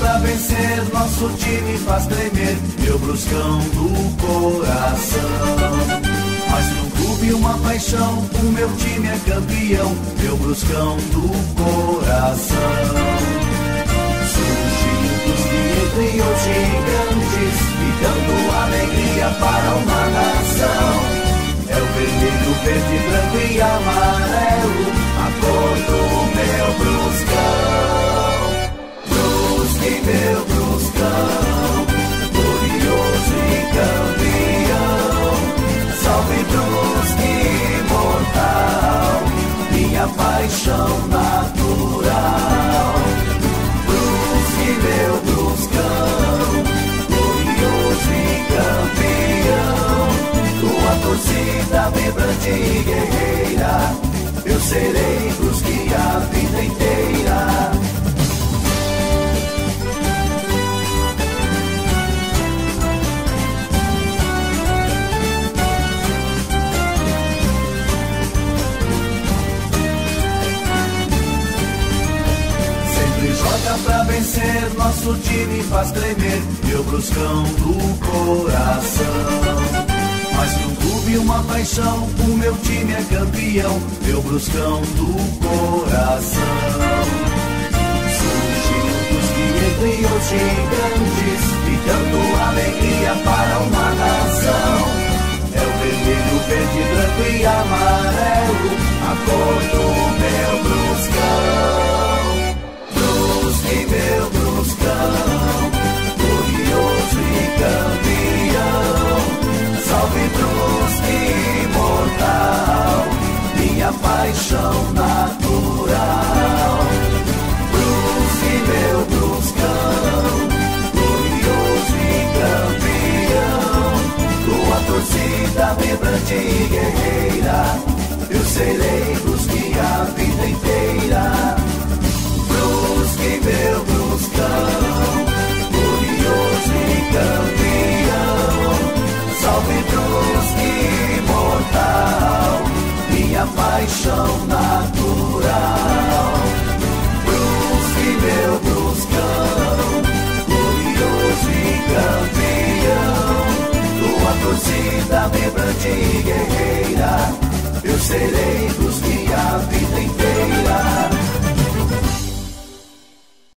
pra vencer, nosso time faz tremer, meu bruscão do coração. Que um clube, uma paixão, o meu time é campeão, meu bruscão do coração. Surgindo entre os gigantes, e dando alegria para uma nação. É o vermelho, verde, branco e amarelo, paixão natural. Brusque, meu bruscão, glorioso e campeão. Tua torcida vibrante e guerreira, eu serei vencer, nosso time faz tremer, meu bruscão do coração. Mais que um clube, uma paixão, o meu time é campeão, meu bruscão do coração. Entre os gigantes, e dando alegria para uma nação. É o vermelho, verde, branco e amarelo, a paixão natural. Brusque, meu bruscão, glorioso e campeão. Tua torcida vibrante e guerreira, eu serei Brusque a vida inteira. chão natural. Brusque, meu bruscão, glorioso e campeão. Tua torcida, vibrante e guerreira, eu serei do